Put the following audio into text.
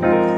Thank you.